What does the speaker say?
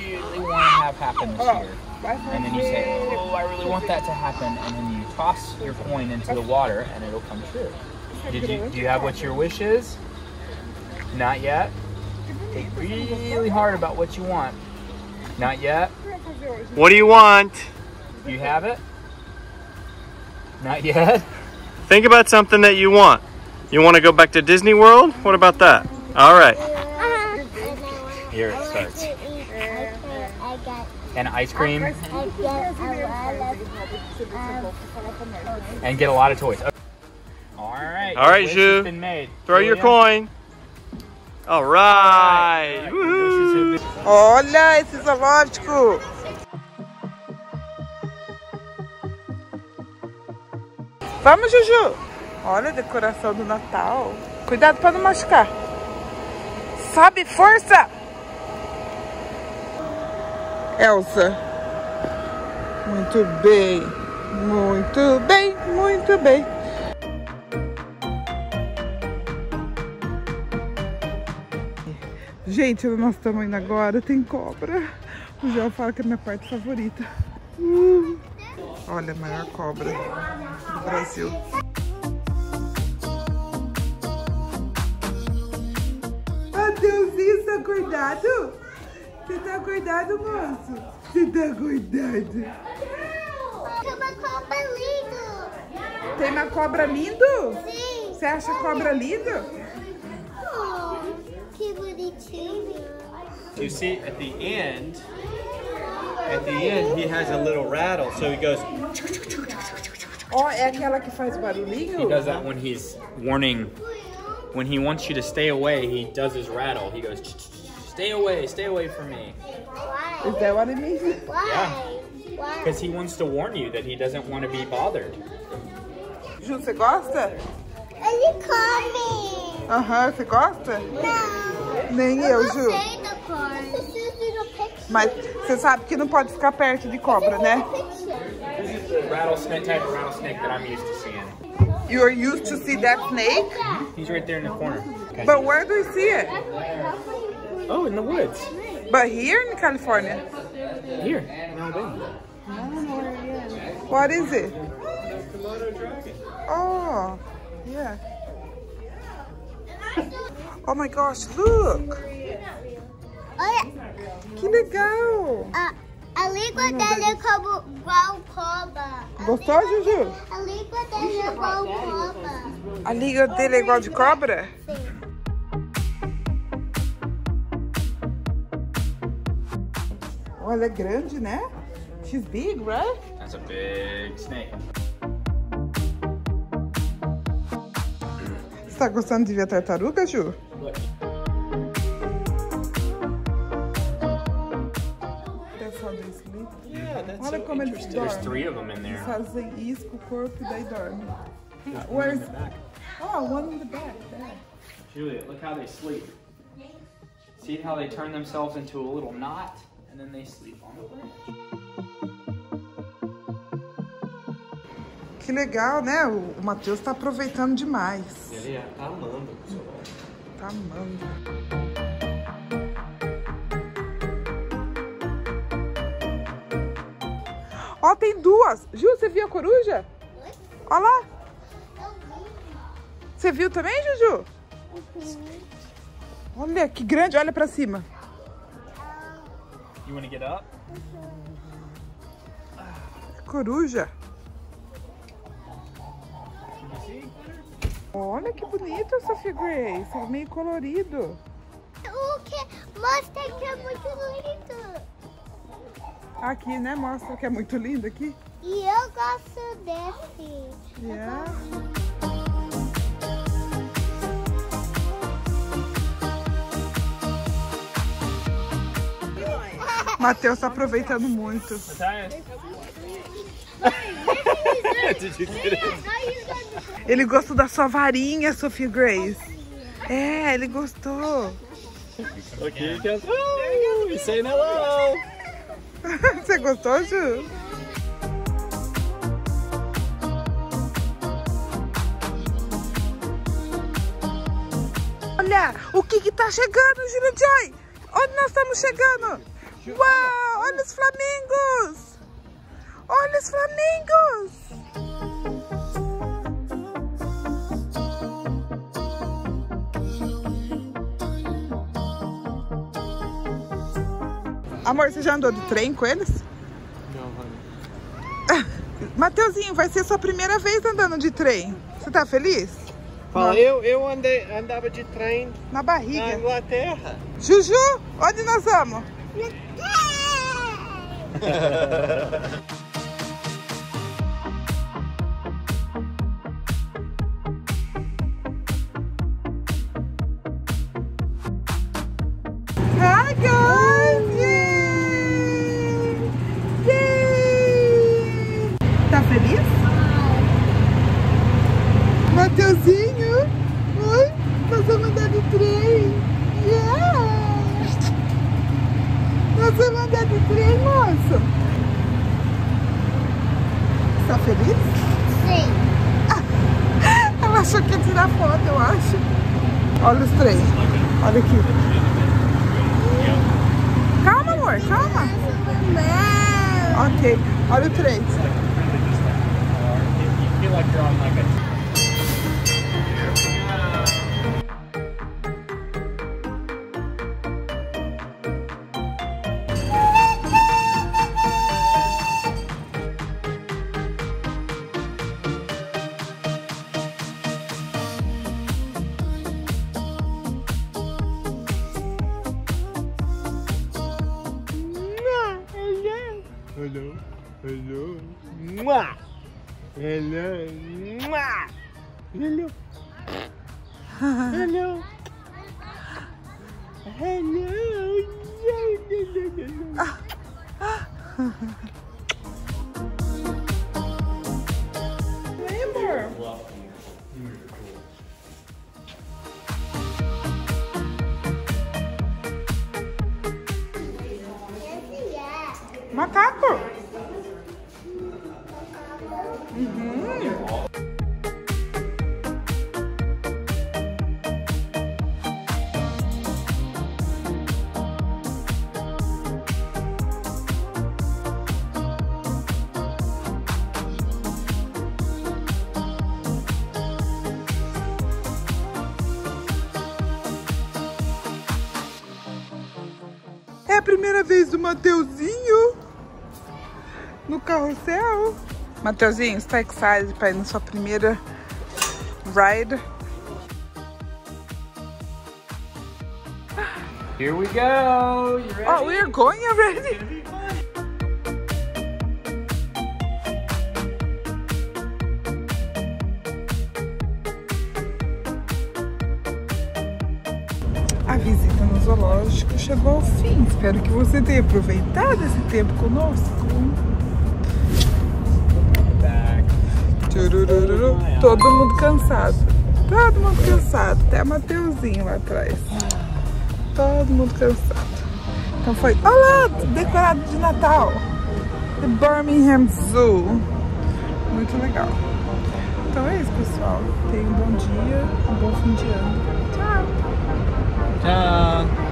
happen this Oh. year. And then you say, oh, I really want that to happen. And then you toss your coin into the water and it'll come true. Did you, do you have what your wish is? Not yet? Think really hard about what you want. Not yet? O que vai fazer hoje? What do you want? Do You have it? Not yet? Think about something that you want. You want to go back to Disney World? What about that? All right. Here it starts. I got, And ice cream I get a lot of Você vê se volta falar pra nós. and get a lot of toys. All right. All right, your wish Zhu. been made. Throw your coin. All right. All right, your wishes have been- Olha esse zoológico! Vamos, Juju! Olha a decoração do Natal. Cuidado para não machucar. Sobe, força! Elsa. Muito bem. Muito bem, muito bem. Gente, onde nós estamos indo agora tem cobra. O João fala que é minha parte favorita. Uh. Olha a maior cobra do Brasil. Você tá acordado? Você tá acordado, moço? Você tá acordado? Tem uma copa linda. Tem uma cobra lindo? Sim. Você acha cobra lindo? Oh, que bonitinho. You see, at the end, at the end, he has a little rattle, so he goes. Ó, é aquela que faz He barulhinho? does that when he's warning, when he wants you to stay away, he does his rattle. He goes, stay away, stay away from me. Why? Is that what it means? Why? Why? Because he wants to warn you that he doesn't want to be bothered. Ju, você gosta? Ele come. Aham, você gosta? Não. Nem eu, Ju. Gostei da cor. Preciso do picture. Mas você sabe que não pode ficar perto de cobra, né? This is the rattlesnake type of rattlesnake that I'm used to seeing. You are used to see that snake? He's right there in the corner. But where do you see it? Oh, in the woods. But here in California. Here, in Alabama. What is it? Oh, yeah. Oh my gosh, look! Olha, Que legal! a, a língua dele é como igual cobra. A Gostou, língua- Juju? A língua dele é igual cobra. A liga dele é igual de cobra? Olha, é grande, né? She's big, right? That's a big snake. Você tá gostando de ver a tartaruga, Ju? Yeah, that's Olha como eles There's dormem. three of them in there. Fazem isso com o corpo e daí dormem. Where's... Oh, one in the back. there. Julia, look how they sleep. See how they turn themselves into a little knot and then they sleep on the branch. Que legal, né? O Matheus tá aproveitando demais. Ele tá amando. Tá amando. Ó, tem duas. Ju, você viu a coruja? Olha lá. Você viu também, Juju? Olha que grande, olha pra cima. You want to get up? Coruja. Olha que bonito, Sophie Grace. É meio colorido. O que mostra que é muito lindo. Aqui, né? Mostra que é muito lindo aqui. E eu gosto desse. Yeah. Matheus tá aproveitando muito. Ele gostou da sua varinha, Sophie Grace. É, ele gostou. Oh, he's saying hello. Você gostou, Ju? Olha, o que que tá chegando, Júlia Joy? Onde nós estamos chegando? Uau, Olha os flamingos! Olha os flamingos! Amor, você já andou de trem com eles? Não, Mateuzinho, vai ser sua primeira vez andando de trem. Você tá feliz? Fala, eu, eu andei, andava de trem Na na barriga. Inglaterra. Juju, onde nós vamos? Tá feliz? Mateuzinho? Oi? Nós vamos andar de trem. Yeah! Nós vamos andar de trem, moço. Tá feliz? Sim. Ela achou que ia tirar foto, eu acho. Olha os três. Olha aqui. Calma, amor, calma. Ok, olha o três. Hello, Mwah. hello, Mwah. hello, hello, hello. Vem, amor. Macaco. É a primeira vez do Mateuzinho no carrossel. Mateuzinho, você tá excited pra ir na sua primeira ride? Here we go. You ready? Oh, we're going already? A visita no zoológico chegou ao fim. Espero que você tenha aproveitado esse tempo conosco. Turururu, todo mundo cansado. Todo mundo cansado. Até Mateuzinho lá atrás. Todo mundo cansado. Então foi. Olá, decorado de Natal. The Birmingham Zoo. Muito legal. Então é isso, pessoal. Tenham um bom dia, um bom fim de ano. Tchau. Tchau.